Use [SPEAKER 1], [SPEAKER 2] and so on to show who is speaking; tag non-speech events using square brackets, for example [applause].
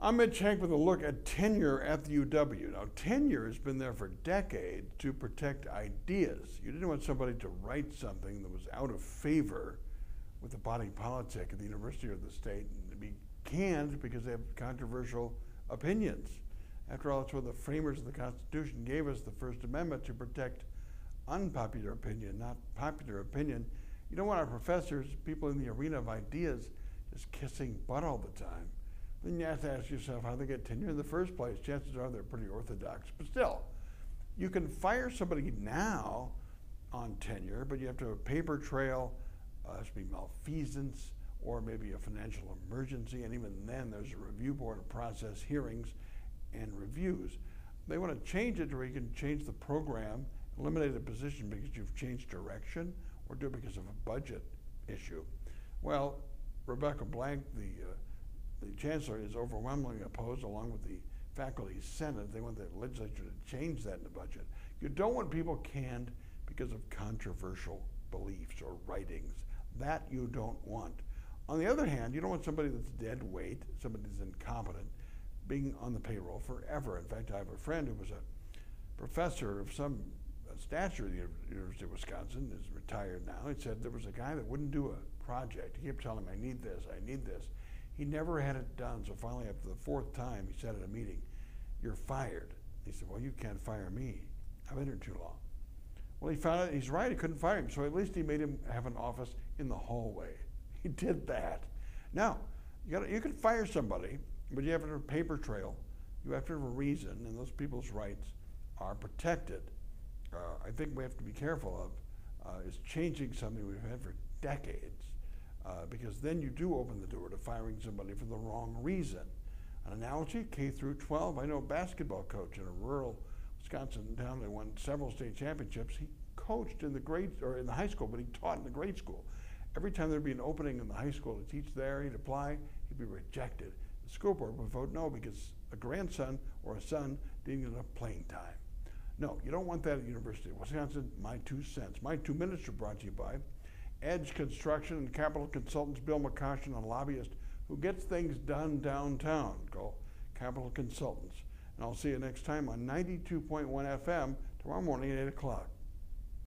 [SPEAKER 1] I'm Mitch Henck with a look at tenure at the UW. Now, tenure has been there for decades to protect ideas. You didn't want somebody to write something that was out of favor with the body politic at the university or the state and to be canned because they have controversial opinions. After all, it's what the framers of the Constitution gave us the First Amendment to protect unpopular opinion, not popular opinion. You don't want our professors, people in the arena of ideas, just kissing butt all the time then you have to ask yourself how they get tenure in the first place. Chances are they're pretty orthodox. But still, you can fire somebody now on tenure, but you have to have a paper trail, uh, has to be malfeasance, or maybe a financial emergency, and even then there's a review board to process hearings and reviews. They want to change it where you can change the program, eliminate a position because you've changed direction, or do it because of a budget issue. Well, Rebecca Blank, the uh, the chancellor is overwhelmingly opposed, along with the faculty senate. They want the legislature to change that in the budget. You don't want people canned because of controversial beliefs or writings. That you don't want. On the other hand, you don't want somebody that's dead weight, somebody that's incompetent, being on the payroll forever. In fact, I have a friend who was a professor of some stature at the University of Wisconsin, is retired now. He said there was a guy that wouldn't do a project. He kept telling him, I need this, I need this. He never had it done. So finally, after the fourth time, he said at a meeting, You're fired. He said, Well, you can't fire me. I've been here too long. Well, he found out he's right. He couldn't fire him. So at least he made him have an office in the hallway. [laughs] He did that. Now, you, gotta, you can fire somebody, but you have to have a paper trail. You have to have a reason, and those people's rights are protected. Uh, I think we have to be careful of uh, is changing something we've had for decades uh, because then you do open the door to firing somebody for the wrong reason. An analogy, K through 12, I know a basketball coach in a rural Wisconsin town that won several state championships. He coached in the grade or in the high school, but he taught in the grade school. Every time there'd be an opening in the high school to teach there, he'd apply, he'd be rejected. The school board would vote no because a grandson or a son didn't get enough playing time. No, you don't want that at University of Wisconsin. My two cents. My two minutes are brought to you by Edge Construction and Capitol Consultants, Bill McCoshen, a lobbyist who gets things done downtown. Go Capitol Consultants. And I'll see you next time on 92.1 FM tomorrow morning at 8 o'clock.